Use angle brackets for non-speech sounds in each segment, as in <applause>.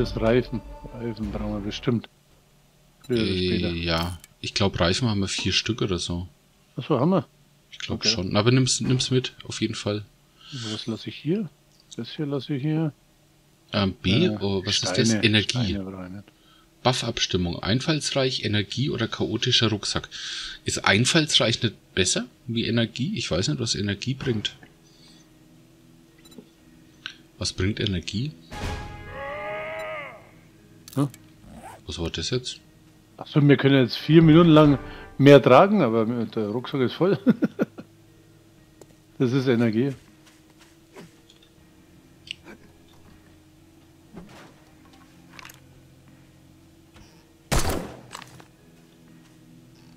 ist Reifen. Reifen brauchen wir bestimmt. Äh, ja, ich glaube Reifen haben wir vier Stück oder so. Achso, haben wir? Ich glaube okay. schon. Aber nimm's, nimm's mit, auf jeden Fall. Was lasse ich hier? Das hier lasse ich hier. Ähm, B, äh, oh, was Steine, ist das? Energie. Buff-Abstimmung. Einfallsreich, Energie oder chaotischer Rucksack. Ist einfallsreich nicht besser wie Energie? Ich weiß nicht, was Energie bringt. Was bringt Energie? Hm? Was war das jetzt? Achso, wir können jetzt vier Minuten lang mehr tragen, aber der Rucksack ist voll. <laughs> das ist Energie.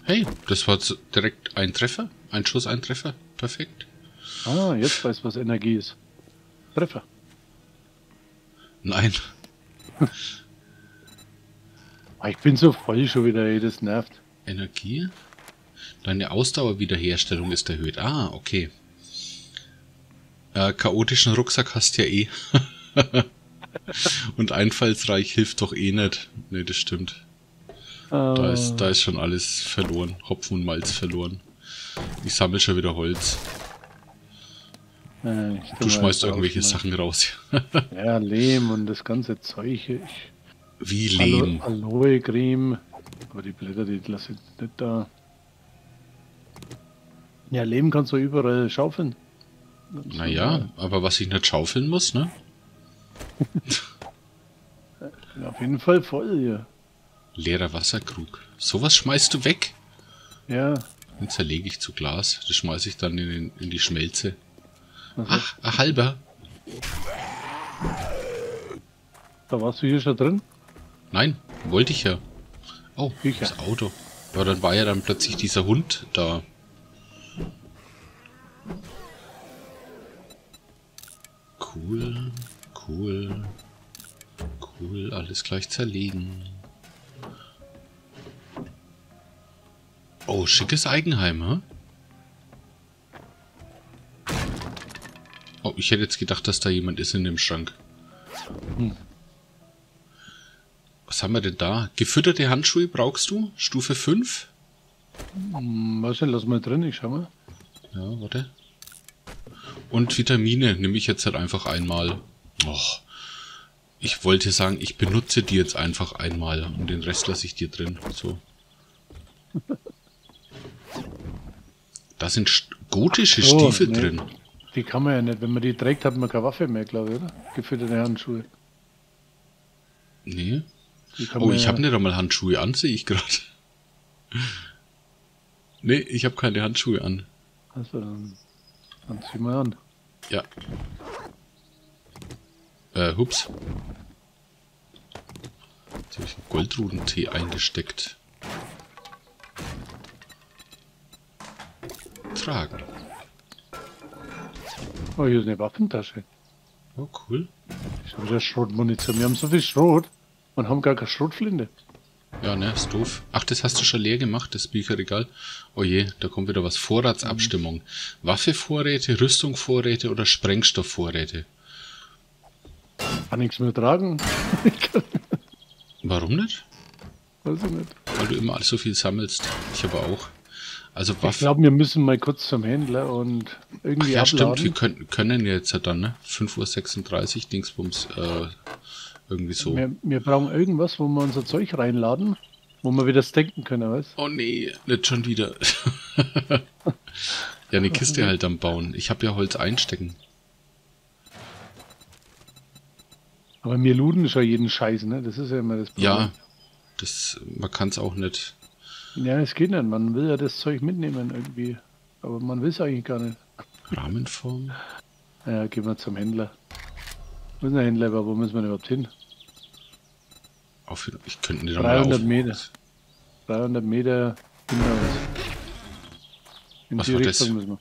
Hey, das war direkt ein Treffer. Ein Schuss, ein Treffer. Perfekt. Ah, jetzt weiß was Energie ist. Treffer. Nein. <laughs> Ah, ich bin so voll schon wieder, ey, das nervt. Energie? Deine Ausdauerwiederherstellung ist erhöht. Ah, okay. Äh, chaotischen Rucksack hast ja eh. <laughs> Und einfallsreich hilft doch eh nicht. Ne, das stimmt. Uh. Da, ist, da ist schon alles verloren. Hopfen und Malz verloren. Ich sammle schon wieder Holz. Äh, du schmeißt irgendwelche Sachen raus. <laughs> ja, Lehm und das ganze Zeug. Ich Wie Lehm? Aloe Creme. Aber die Blätter, die lasse ich nicht da. Ja, Lehm kannst du überall schaufeln. Naja, aber was ich nicht schaufeln muss, ne? <laughs> Auf jeden Fall voll hier. Leerer Wasserkrug. Sowas schmeißt du weg? Ja. Den zerlege ich zu Glas. Das schmeiße ich dann in, in die Schmelze. Mhm. Ach, ein halber. Da warst du hier schon drin? Nein, wollte ich ja. Oh, Bücher. das Auto. Ja, dann war ja dann plötzlich dieser Hund da. Cool, cool, cool, alles gleich zerlegen. Oh, schickes Eigenheim, hä? Oh, ich hätte jetzt gedacht, dass da jemand ist in dem Schrank. Hm. Was haben wir denn da? Gefütterte Handschuhe brauchst du? Stufe 5? Hm, was denn? Lass mal drin, ich schau mal. Ja, warte. Und Vitamine nehme ich jetzt halt einfach einmal. Och. Ich wollte sagen, ich benutze die jetzt einfach einmal und den Rest lasse ich dir drin. So. Da sind gotische oh, Stiefel nee. drin. Die kann man ja nicht. Wenn man die trägt, hat man keine Waffe mehr, glaube ich, oder? Gefütterte Handschuhe. Nee. Oh, ich ja habe nicht einmal Handschuhe an, sehe ich gerade. <laughs> nee, ich habe keine Handschuhe an. Also, dann, dann zieh mal an. Ja. Äh, hups. Jetzt habe ich einen Goldrudentee eingesteckt. Tragen. Oh, hier ist eine Waffentasche. Oh, cool. Ich habe wieder Schrotmunition. Wir haben so viel Schrot und haben gar keine Schrotflinte. Ja, ne, ist doof. Ach, das hast du schon leer gemacht, das Bücherregal. Oh je, da kommt wieder was. Vorratsabstimmung. Mhm. Waffevorräte, Rüstungsvorräte oder Sprengstoffvorräte? Kann nichts mehr tragen. Warum nicht? Weiß ich nicht. Weil du immer so viel sammelst. Ich aber auch. Also Ich glaube, wir müssen mal kurz zum Händler und irgendwie Ach ja, abladen. stimmt, wir können, können jetzt ja dann, ne? 5.36 Uhr, Dingsbums, äh, irgendwie so. Wir, wir, brauchen irgendwas, wo wir unser Zeug reinladen, wo wir wieder denken können, weißt Oh nee, nicht schon wieder. <laughs> ja, eine Kiste halt am Bauen. Ich habe ja Holz einstecken. Aber wir luden schon jeden Scheiß, ne? Das ist ja immer das Problem. Ja, das, man kann es auch nicht ja, es geht nicht. Man will ja das Zeug mitnehmen irgendwie. Aber man will es eigentlich gar nicht. Rahmenform? Ja, gehen wir zum Händler. Wo ist der Händler? Aber wo müssen wir überhaupt hin? Auf, ich könnte nicht 300 Meter. 300 Meter hinaus. In Was die war Richtung das? müssen wir.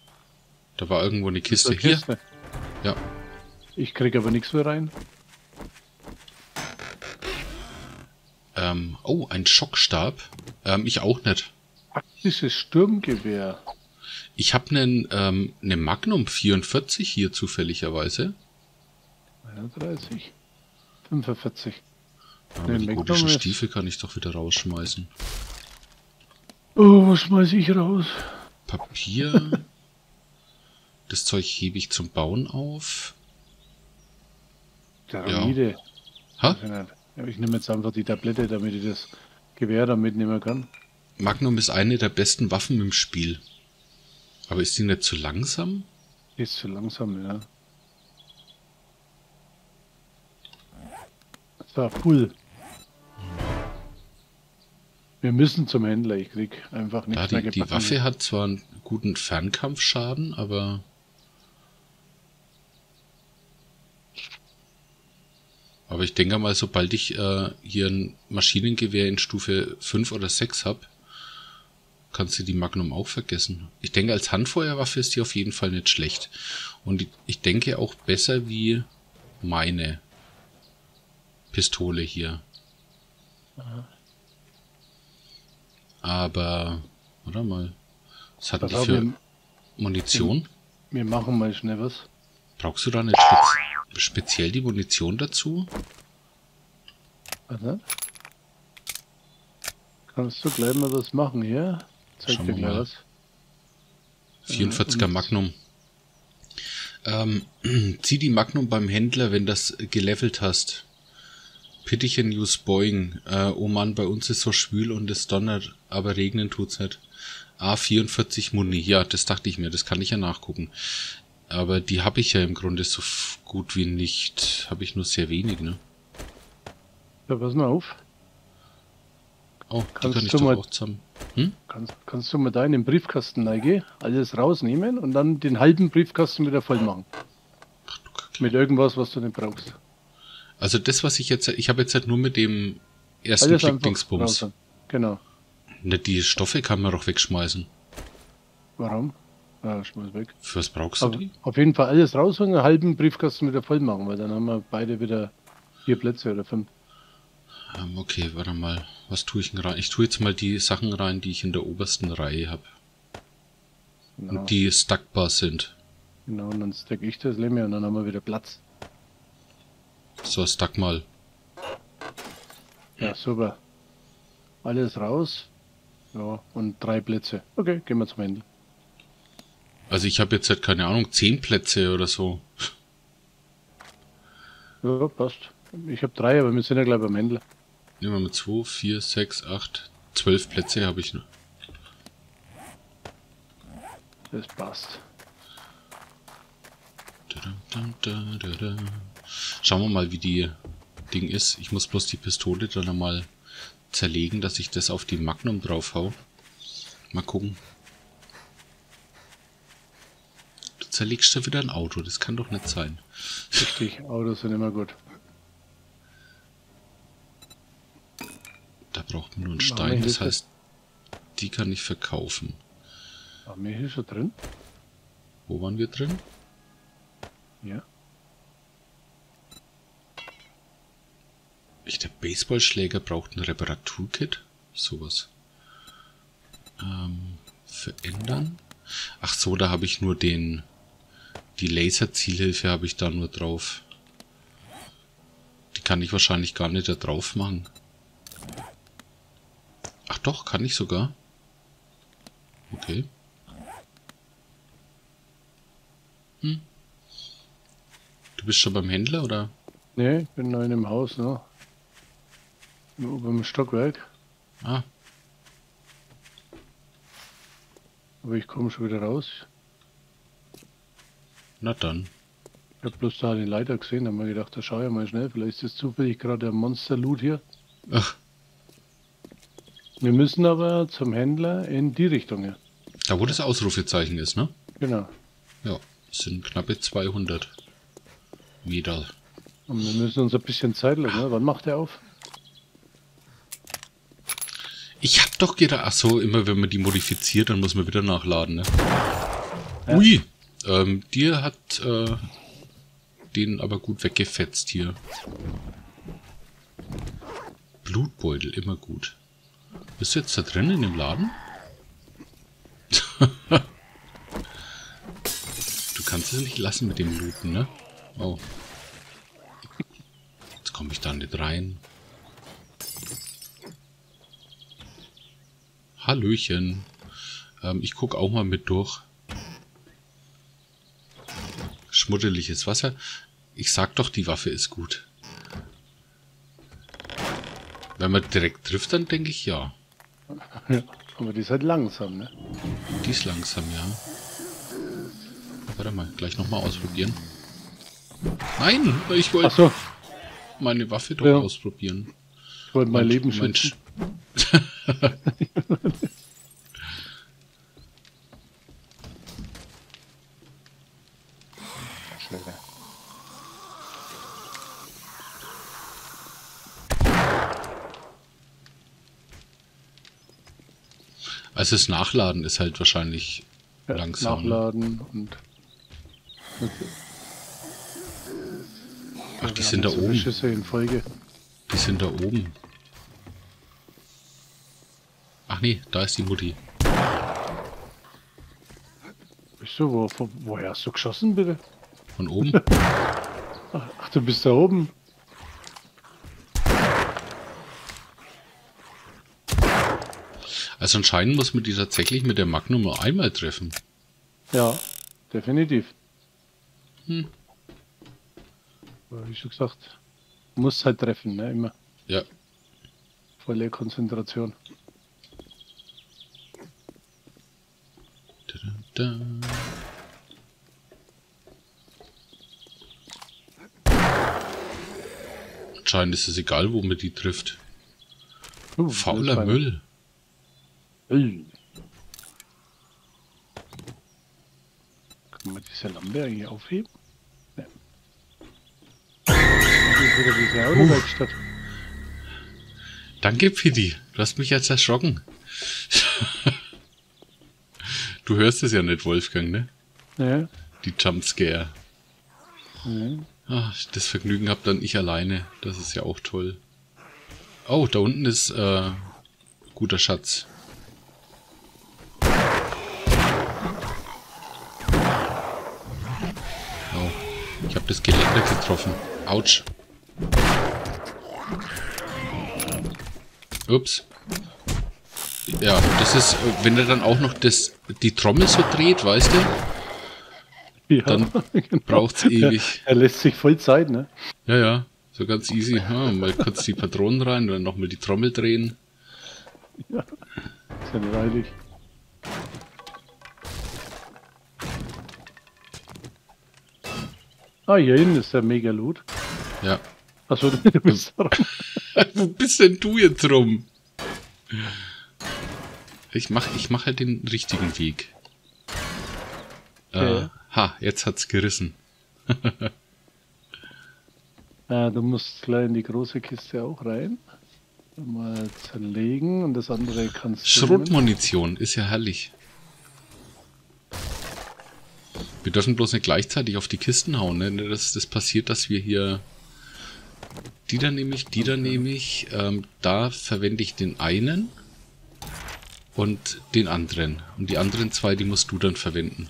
Da war irgendwo eine Kiste. Hier? Kiste. Ja. Ich krieg aber nichts mehr rein. Ähm, oh, ein Schockstab. Ähm, ich auch nicht. Taktisches Sturmgewehr. Ich habe einen ähm, eine Magnum 44 hier zufälligerweise. 31. 45. Aber die gotischen Stiefel kann ich doch wieder rausschmeißen. Oh, was schmeiße ich raus? Papier. <laughs> das Zeug hebe ich zum Bauen auf. Pyramide. Ja. Ha? Ich nehme jetzt einfach die Tablette, damit ich das Gewehr da mitnehmen kann. Magnum ist eine der besten Waffen im Spiel. Aber ist die nicht zu langsam? Die ist zu langsam, ja. So, cool. Wir müssen zum Händler, ich krieg einfach nichts die, die Waffe hat zwar einen guten Fernkampfschaden, aber Aber ich denke mal, sobald ich äh, hier ein Maschinengewehr in Stufe 5 oder 6 habe, kannst du die Magnum auch vergessen. Ich denke, als Handfeuerwaffe ist die auf jeden Fall nicht schlecht. Und ich denke auch besser wie meine Pistole hier. Aha. Aber, warte mal. Was hat die für wir, Munition? Wir machen mal schnell was. Brauchst du da nicht spez speziell die Munition dazu? Warte. Kannst du gleich mal was machen hier? Zeig Schauen dir gleich was. 44er äh, Magnum. Ähm, <clears throat> zieh die Magnum beim Händler, wenn das gelevelt hast. Pittichen use Boeing. Äh, oh Mann, bei uns ist so schwül und es donnert, aber regnen tut's nicht. A44 Muni. Ja, das dachte ich mir, das kann ich ja nachgucken. Aber die habe ich ja im Grunde so gut wie nicht. Habe ich nur sehr wenig, ne? Ja, pass mal auf. Oh, kannst kann ich doch mal, auch zusammen. Hm? Kannst, kannst du mal da in den Briefkasten reingehen, alles rausnehmen und dann den halben Briefkasten wieder voll machen. Ach, du Mit irgendwas, was du nicht brauchst. Also das, was ich jetzt, ich habe jetzt halt nur mit dem ersten Klick-Dingsbums. Genau. Ne, die Stoffe kann man doch wegschmeißen. Warum? Ah, schmeiß weg. Für was brauchst du auf, die? Auf jeden Fall alles rausholen, einen halben Briefkasten wieder voll machen, weil dann haben wir beide wieder vier Plätze oder fünf. Ähm, okay, warte mal. Was tue ich denn rein? Ich tue jetzt mal die Sachen rein, die ich in der obersten Reihe habe. Genau. Und die stackbar sind. Genau, und dann stack ich das Lemme und dann haben wir wieder Platz. So, stack mal. Ja, super. Alles raus. Ja, und drei Plätze. Okay, gehen wir zum Ende. Also ich habe jetzt halt keine Ahnung, zehn Plätze oder so. Ja, passt. Ich habe drei, aber wir sind ja gleich beim Händler. Nehmen wir mal zwei, vier, sechs, acht, zwölf Plätze habe ich noch. Das passt. Schauen wir mal, wie die Ding ist. Ich muss bloß die Pistole dann einmal zerlegen, dass ich das auf die Magnum drauf hau. Mal gucken. zerlegst du wieder ein Auto. Das kann doch nicht sein. Richtig, Autos sind immer gut. Da braucht man nur einen Stein, das heißt, die kann ich verkaufen. Haben wir hier schon drin? Wo waren wir drin? Ja. Der Baseballschläger braucht ein Reparaturkit? Sowas. Ähm, verändern. Ach so, da habe ich nur den die Laser-Zielhilfe habe ich da nur drauf. Die kann ich wahrscheinlich gar nicht da drauf machen. Ach doch, kann ich sogar. Okay. Hm. Du bist schon beim Händler, oder? Nee, ich bin noch in einem Haus, ne? Über dem Stockwerk. Ah. Aber ich komme schon wieder raus. Na dann. Ich hab bloß da den Leiter gesehen, hab mir gedacht, da schau ich mal schnell, vielleicht ist zufällig gerade der Monster-Loot hier. Ach. Wir müssen aber zum Händler in die Richtung hier. Da wo das Ausrufezeichen ist, ne? Genau. Ja, das sind knappe 200 Meter. Und wir müssen uns ein bisschen Zeit lassen, ne? Wann macht er auf? Ich hab doch gedacht, ach so, immer wenn man die modifiziert, dann muss man wieder nachladen, ne? Ja. Ui! Ähm, dir hat äh, den aber gut weggefetzt hier. Blutbeutel, immer gut. Bist du jetzt da drin in dem Laden? <laughs> du kannst es nicht lassen mit dem Looten, ne? Oh. Jetzt komme ich da nicht rein. Hallöchen. Ähm, ich gucke auch mal mit durch. Schmuddeliges Wasser. Ich sag doch, die Waffe ist gut. Wenn man direkt trifft, dann denke ich ja. Ja, aber die ist halt langsam, ne? Die ist langsam, ja. Warte mal, gleich nochmal ausprobieren. Nein, ich wollte so. meine Waffe doch ja. ausprobieren. Ich wollte mein, mein Leben schützen. <laughs> Also das Nachladen ist halt wahrscheinlich ja, langsam. Ne? Nachladen und. Ach, die sind da oben. Schüsse in Folge. Die sind da oben. Ach nee, da ist die Mutti. Wieso, wo, wo, woher hast du geschossen, bitte? Von oben. <laughs> Ach, du bist da oben. Also anscheinend muss man die tatsächlich mit der Magnum nur einmal treffen. Ja, definitiv. Hm. Wie schon gesagt, muss halt treffen, ne? Immer. Ja. Volle Konzentration. Da, Anscheinend ist es egal, wo man die trifft. Uh, Fauler Müll. Kann man diese Lampe eigentlich aufheben? Ja. Wieder diese Autowerkstatt. Danke, Pidi. Du hast mich jetzt erschrocken. Du hörst es ja nicht, Wolfgang, ne? Ja. Die Jumpscare. Ja. Ach, das Vergnügen hab dann ich alleine. Das ist ja auch toll. Oh, da unten ist äh, guter Schatz. Ich habe das Geländer getroffen. Autsch. Ups. Ja, das ist, wenn er dann auch noch das, die Trommel so dreht, weißt du? Ja, dann <laughs> genau. braucht's ewig. Er, lässt sich voll Zeit, ne? Ja, ja. So ganz easy. Ja, mal kurz die Patronen rein, dann nochmal die Trommel drehen. Ja, ist ja nicht eilig. Ah, hier hinten ist der Megalot. Ja. Achso, <laughs> du bist da Wo bist denn du jetzt rum? Ich mach, ich mach halt den richtigen Weg. Okay. Äh, ha, jetzt hat's gerissen. <laughs> ja, du musst gleich in die große Kiste auch rein. Mal zerlegen und das andere kannst du. Schrotmunition, ist ja herrlich. Wir dürfen bloß nicht gleichzeitig auf die Kisten hauen, ne? Das, das passiert, dass wir hier... Die da nehme ich, die da nehme ich. Ähm, da verwende ich den einen und den anderen. Und die anderen zwei, die musst du dann verwenden.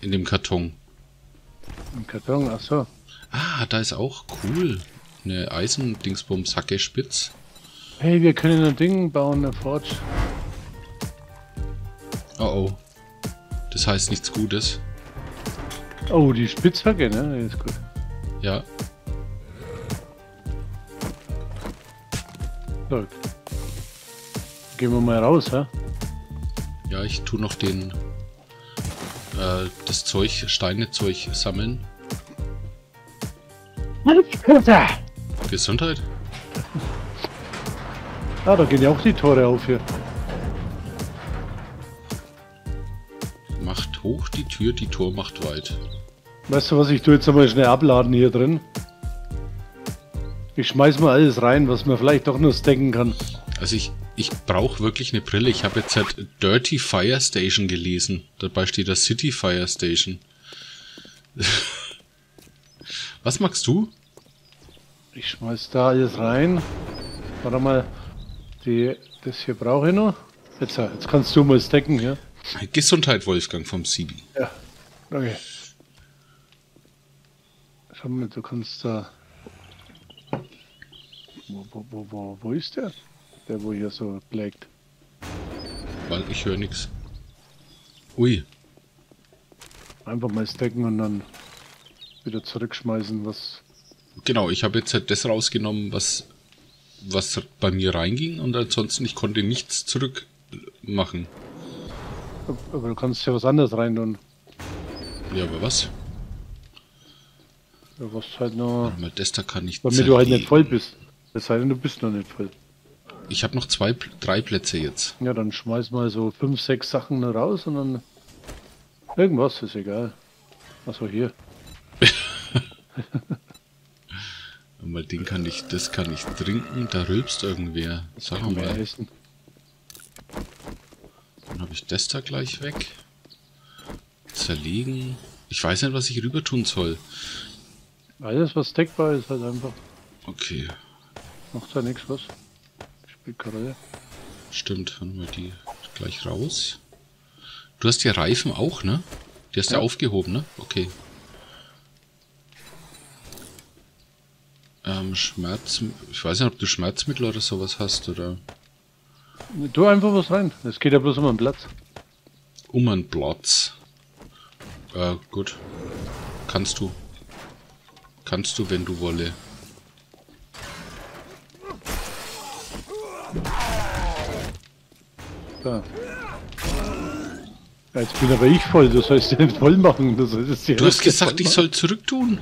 In dem Karton. Im Karton, ach so. Ah, da ist auch cool. Eine Eisendingsbums Hacke spitz. Hey, wir können ein Ding bauen, eine Forge. Oh oh. Das heißt nichts Gutes. Oh, die Spitzhacke, ne? Die ist gut. Ja. Gut. Gehen wir mal raus, hä? Ja, ich tu noch den äh, das Zeug, Steinezeug sammeln. Gesundheit. Ah, da gehen ja auch die Tore auf hier. hoch die Tür, die Tor macht weit. Weißt du was, ich tue jetzt einmal schnell abladen hier drin. Ich schmeiß mal alles rein, was man vielleicht doch nur stacken kann. Also ich, ich brauche wirklich eine Brille. Ich habe jetzt halt Dirty Fire Station gelesen. Dabei steht da City Fire Station. <laughs> was magst du? Ich schmeiß da alles rein. Warte mal, die, das hier brauche ich noch. Jetzt, jetzt kannst du mal stacken, ja? Gesundheit, Wolfgang vom Sibi. Ja, okay. Schau mal, du kannst da. Wo, wo, wo, wo, wo ist der? Der, wo hier so blägt. Weil ich höre nichts. Ui. Einfach mal stacken und dann wieder zurückschmeißen, was. Genau, ich habe jetzt halt das rausgenommen, was, was bei mir reinging und ansonsten ich konnte nichts zurück machen. Aber du kannst ja was anderes rein tun. Ja, aber was? Ja, was halt nur. Mal das da kann ich. Damit du halt nicht voll bist. Es sei denn, du bist noch nicht voll. Ich habe noch zwei, drei Plätze jetzt. Ja, dann schmeiß mal so fünf, sechs Sachen raus und dann irgendwas ist egal. Achso, hier. <laughs> mal den kann ich, das kann ich trinken, da rülpst irgendwer. Sag mal. Essen. Dann habe ich das da gleich weg. Zerlegen. Ich weiß nicht, was ich rüber tun soll. Alles, was deckbar ist, halt einfach. Okay. Macht ja nichts was. Spielkarre. Stimmt, haben wir die gleich raus. Du hast die Reifen auch, ne? Die hast du ja. aufgehoben, ne? Okay. Ähm, Schmerz... Ich weiß nicht, ob du Schmerzmittel oder sowas hast, oder... Tu einfach was rein. Es geht ja bloß um einen Platz. Um einen Platz. Äh, gut. Kannst du. Kannst du, wenn du wolle. Da. Jetzt bin aber ich voll, das heißt ja nicht voll machen. Das heißt, du hast gesagt, ich soll zurücktun.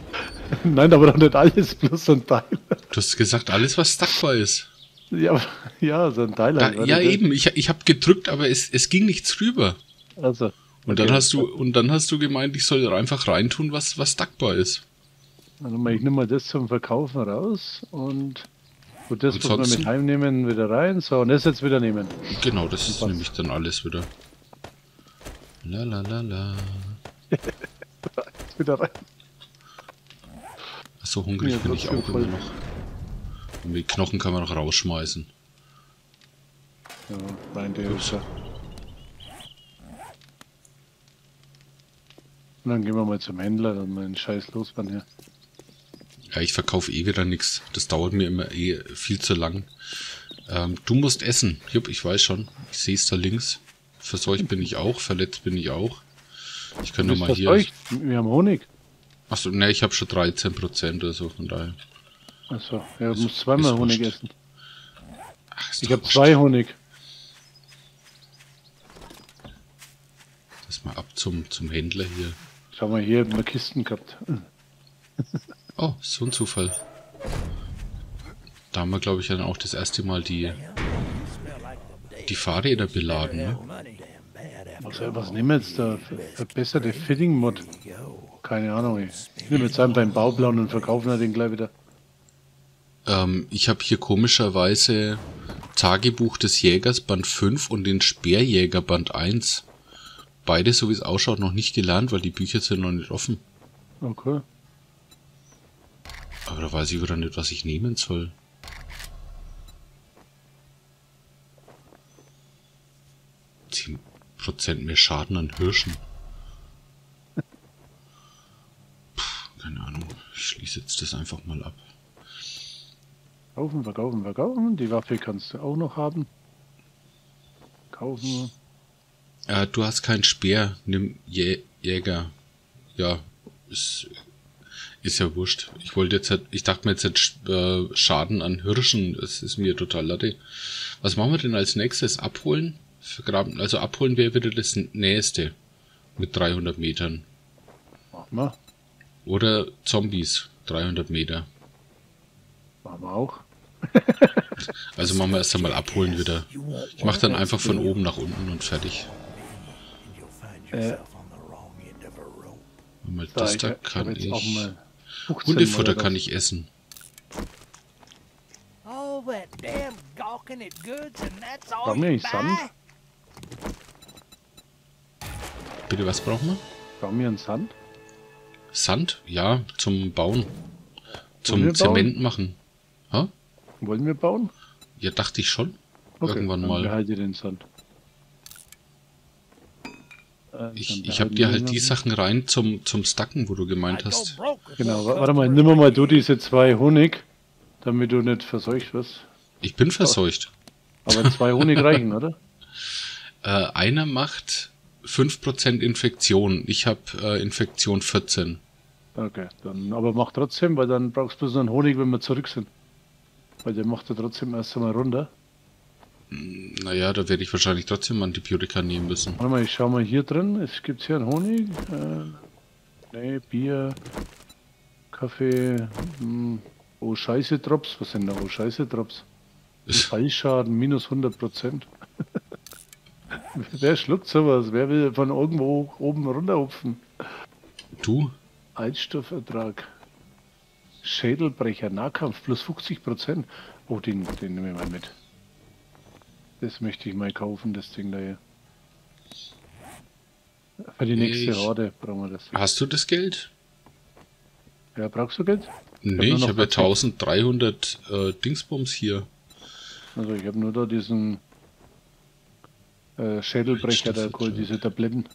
Nein, aber doch nicht alles, bloß ein Teil. Du hast gesagt, alles, was stackbar ist. Ja, ja, so ein Teil. Da, ja, eben, ich, ich habe gedrückt, aber es, es ging nichts rüber. Also. Und okay. dann hast du und dann hast du gemeint, ich soll einfach reintun, was was stackbar ist. Also ich nehme mal das zum Verkaufen raus und Gut, das muss man mit heimnehmen, wieder rein. So, und das jetzt wieder nehmen. Genau, das ist nämlich dann alles wieder. La la la la. <laughs> wieder rein. Achso, hungrig ja, bin ich auch voll. immer noch. Und die Knochen kann man noch rausschmeißen. Ja, rein der ist Und dann gehen wir mal zum Händler, dann mal den Scheiß loswerden hier. Ja, ich verkaufe eh wieder nichts. Das dauert mir immer eh viel zu lang. Ähm, du musst essen. Jupp, ich weiß schon. Ich sehe es da links. Verseucht bin ich auch, verletzt bin ich auch. Ich kann nur mal hier. Wir haben Honig. Achso, ne, ich habe schon 13% oder so, von daher. Achso, ja, du musst zweimal Honig wurscht. essen. Ach, ich habe zwei Honig. Das mal ab zum, zum Händler hier. Schau mal, hier haben wir Kisten gehabt. <laughs> Oh, so ein Zufall. Da haben wir, glaube ich, dann auch das erste Mal die, die Fahrräder beladen. Ne? Was, was nehmen wir jetzt da? Verbesserte Fitting-Mod? Keine Ahnung. Ich nehme jetzt einen beim Bauplan und verkaufen den gleich wieder. Ähm, ich habe hier komischerweise Tagebuch des Jägers Band 5 und den Speerjäger Band 1. Beide, so wie es ausschaut, noch nicht gelernt, weil die Bücher sind noch nicht offen. Okay. Aber da weiß ich wieder nicht, was ich nehmen soll. Zehn Prozent mehr Schaden an Hirschen. Puh, keine Ahnung. Ich schließe jetzt das einfach mal ab. Kaufen, verkaufen, verkaufen. Die Waffe kannst du auch noch haben. Kaufen. Äh, du hast keinen Speer. Nimm Jä Jäger. Ja, ist ist ja wurscht. Ich wollte jetzt halt, ich dachte mir jetzt halt, äh, Schaden an Hirschen, das ist mir total latte. Was machen wir denn als nächstes? Abholen? Vergraben, also abholen wäre wieder das nächste. Mit 300 Metern. Machen wir. Oder Zombies, 300 Meter. Machen wir auch. <laughs> also machen wir erst einmal abholen wieder. Ich mache dann einfach von oben nach unten und fertig. Äh, mal das da kann ich. Hundefutter kann ich essen. Brauchen wir nicht Sand? Bitte, was brauchen wir? Brauchen wir einen Sand? Sand? Ja, zum Bauen. Zum Zement machen. Ha? Wollen wir bauen? Ja, dachte ich schon. Okay, Irgendwann dann mal. Behalte den Sand. Äh, ich, ich habe dir halt die Sachen rein zum, zum Stacken, wo du gemeint hast. Genau, warte mal, nimm mal du diese zwei Honig. Damit du nicht verseucht wirst. Ich bin verseucht. Aber zwei Honig reichen, oder? <laughs> <laughs> Äh, einer macht 5% Infektion. Ich habe äh, Infektion 14. Okay, dann aber mach trotzdem, weil dann brauchst du bloß einen Honig, wenn wir zurück sind. Weil der macht ja trotzdem erst einmal runter. Naja, da werde ich wahrscheinlich trotzdem Antibiotika nehmen müssen. Warte mal, ich schau mal hier drin. Es gibt hier einen Honig. Äh, nee, Bier, Kaffee. Hm. Oh, Scheiße Drops. Was sind da? Oh, Scheiße Drops. <laughs> Fallschaden minus 100 Prozent. Wer schluckt sowas? Wer will von irgendwo oben runterhupfen? Du? Altstoffertrag. Schädelbrecher, Nahkampf plus 50 Prozent. Oh, den, den nehmen wir mal mit. Das möchte ich mal kaufen, das Ding da hier. Für die nächste ich... Horde brauchen wir das. Hast du das Geld? Ja, brauchst du Geld? Nee, ich habe ja 1300 äh, Dingsbums hier. Also ich habe nur da diesen äh, Schädelbrecher, der geholt, diese Tabletten.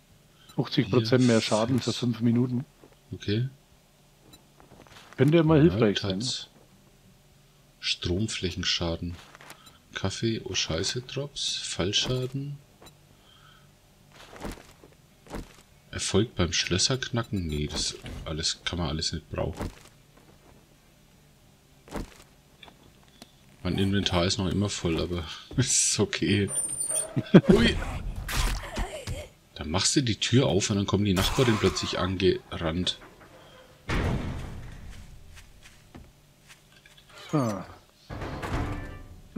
50% mehr Schaden für 5 Minuten. Okay. Könnte ja mal hilfreich sein. Stromflächenschaden. Kaffee, oh Scheiße Drops, Fallschaden. Erfolg beim Schlösserknacken? Nee, das alles kann man alles nicht brauchen. Mein Inventar ist noch immer voll, aber <laughs> ist okay. <laughs> Ui. Dann machst du die Tür auf und dann kommen die Nachbarin plötzlich angerannt. Ah.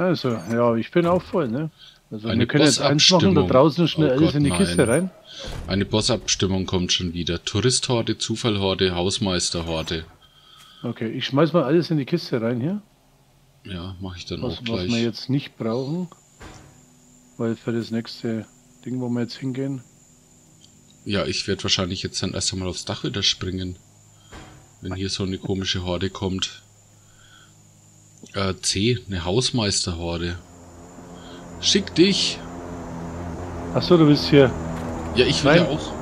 Also, ja, ich bin auch voll, ne? Also Eine wir können jetzt eins machen, da draußen schnell oh alles Gott, in die nein. Kiste rein. Eine Bossabstimmung kommt schon wieder. Touristhorde, Zufallhorde, Hausmeisterhorde. Okay, ich schmeiß mal alles in die Kiste rein hier. Ja, mache ich dann was, auch gleich. Was wir jetzt nicht brauchen. Weil für das nächste Ding, wo wir jetzt hingehen. Ja, ich werde wahrscheinlich jetzt dann erst einmal aufs Dach wieder springen. Wenn hier so eine komische Horde kommt. Äh, C, eine Hausmeisterhorde. Schick dich! Achso, du bist hier. Ja, ich will ja auch.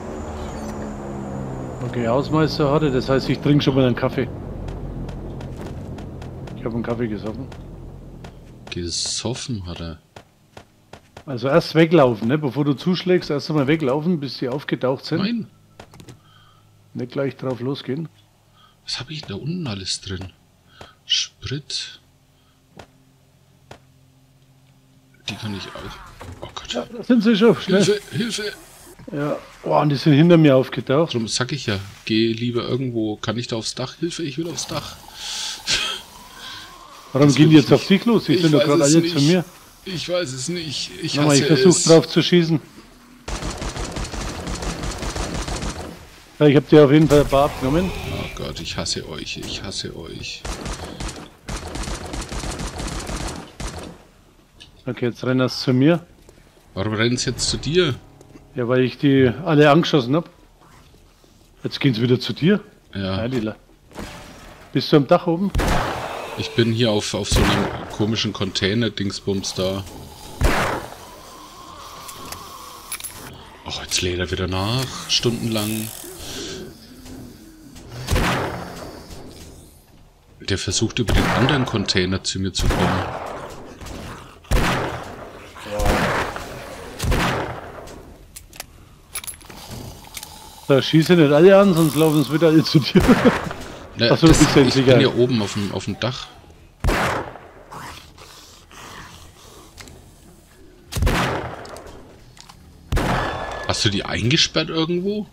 Okay, Hausmeisterhorde, das heißt, ich trinke schon mal einen Kaffee. Ich habe einen Kaffee gesoffen. Gesoffen hat er. Also erst weglaufen, ne? Bevor du zuschlägst, erst einmal weglaufen, bis sie aufgetaucht sind. Nein. Nicht gleich drauf losgehen. Was habe ich da unten alles drin? Sprit. Die kann ich auch. Oh Gott. Ja, da sind sie schon. Schnell. Hilfe, Hilfe. Ja. Oh, und die sind hinter mir aufgetaucht. Darum sag ich ja, geh lieber irgendwo. Kann ich da aufs Dach? Hilfe, ich will aufs Dach. Warum gehen die jetzt auf dich los? Die sind doch gerade alle zu mir. Ich weiß es nicht. Ich, Nochmal, ich versuche drauf zu schießen. Ja, ich habe dir auf jeden Fall ein paar abgenommen. Oh Gott, ich hasse euch. Ich hasse euch. Okay, jetzt rennen das zu mir. Warum rennen sie jetzt zu dir? Ja, weil ich die alle angeschossen habe. Jetzt gehen sie wieder zu dir. Ja. Heiliger. Bist du am Dach oben? Ich bin hier auf, auf so einem komischen Container-Dingsbums da. Ach, jetzt lädt er wieder nach, stundenlang. Der versucht über den anderen Container zu mir zu kommen. Da schieße nicht alle an, sonst laufen es wieder alle zu dir. <laughs> Ja, Achso, das, ich sicher. bin hier oben auf dem, auf dem Dach. Hast du die eingesperrt irgendwo?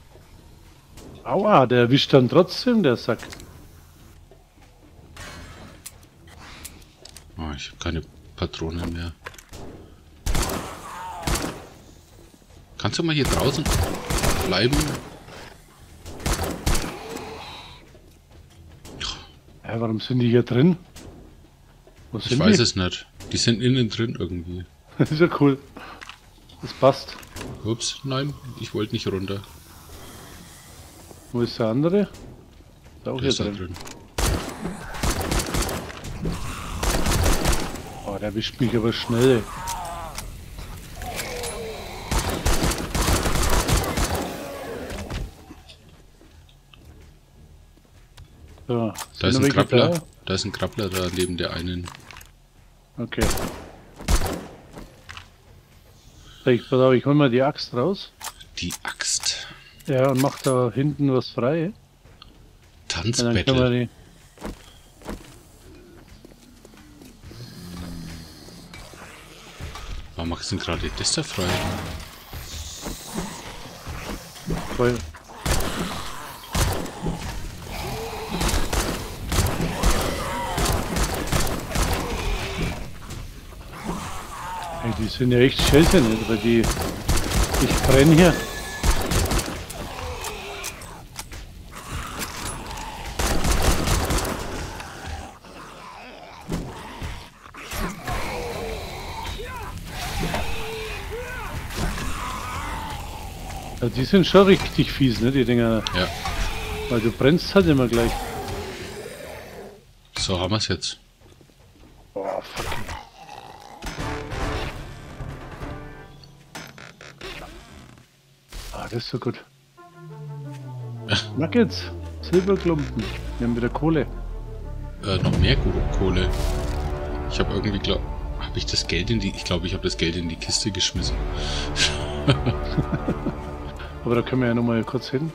Aua, der erwischt dann trotzdem, der Sack. Oh, ich habe keine Patronen mehr. Kannst du mal hier draußen bleiben? Ja, warum sind die hier drin? Wo ich weiß die? es nicht. Die sind innen drin irgendwie. <laughs> das ist ja cool. Das passt. Ups, nein, ich wollte nicht runter. Wo ist der andere? Ist auch der hier drin. drin. Oh, der wischt mich aber schnell. So, da ist ein Grappler. Da ist ein Grappler da neben der einen. Okay. Ich, pass auf, ich hol mal die Axt raus. Die Axt. Ja, und mach da hinten was frei. Tanzbattle. Warum machst du denn gerade das da frei? Weil die sind ja echt nicht? Weil die. Ich brenne hier. Ja, die sind schon richtig fies, ne, die Dinger. Ja. Weil du brennst halt immer gleich. So haben wir es jetzt. Boah, fucking. Ist so gut. Nuggets, Silberklumpen. Wir haben wieder Kohle. Äh, noch mehr Kohle. Ich habe irgendwie glaub, habe ich das Geld in die, ich glaube, ich habe das Geld in die Kiste geschmissen. <laughs> Aber da können wir ja noch mal kurz hin.